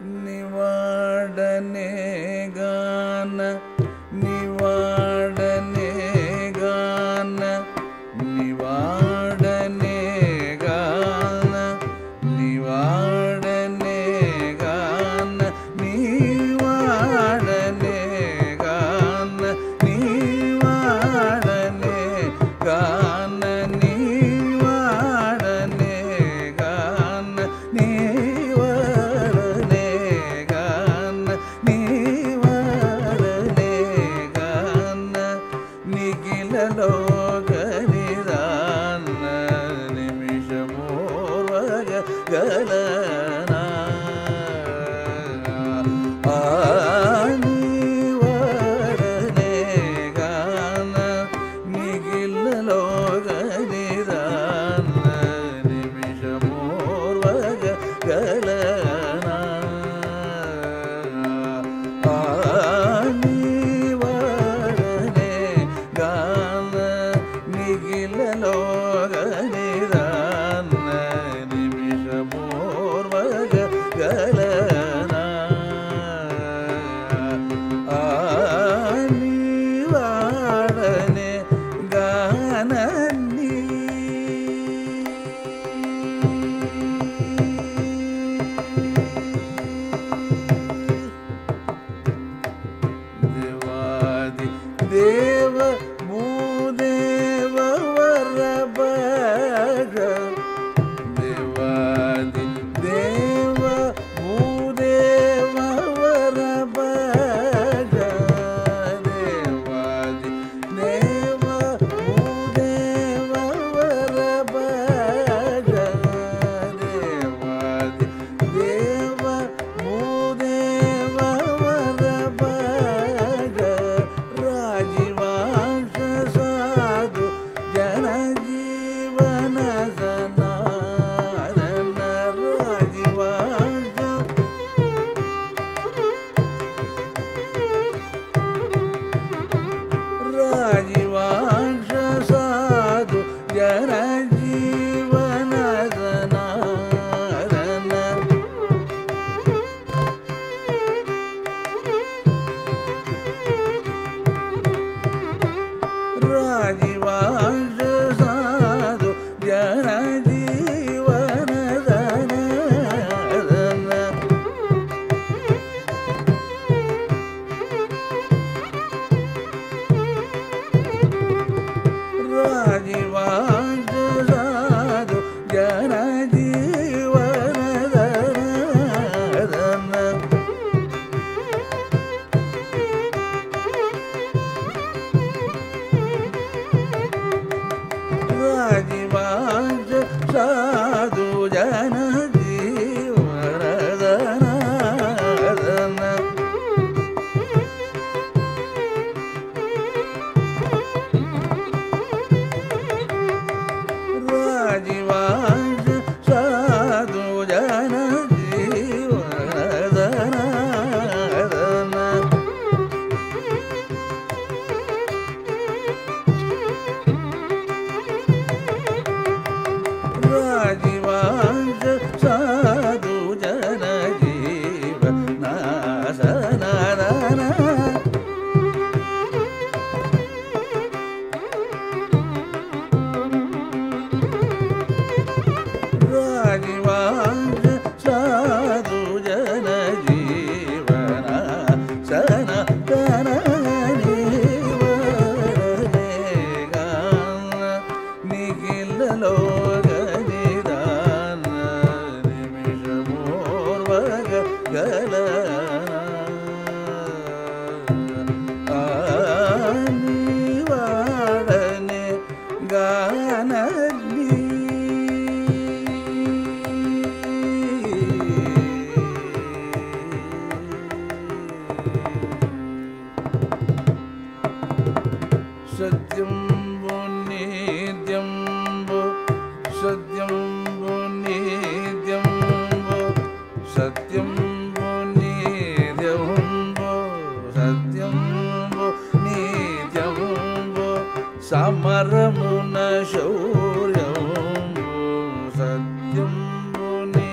निवाडने लो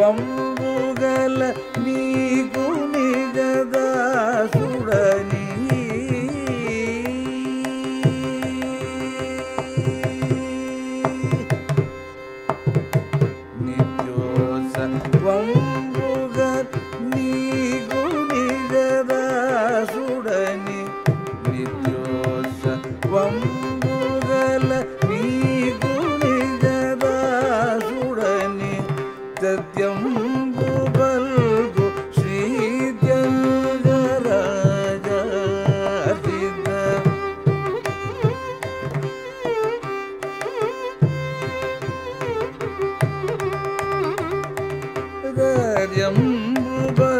வம்புகல நீ द्यं गुबल गुक्षीद्यारा जर्यं बल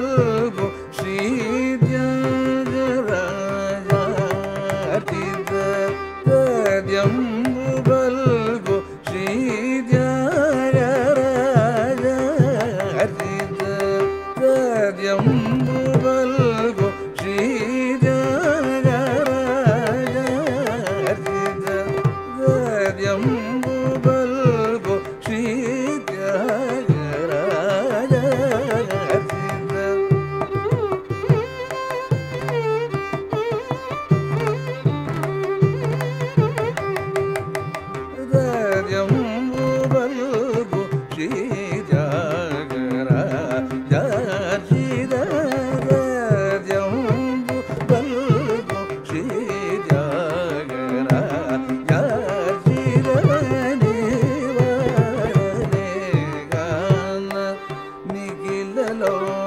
low.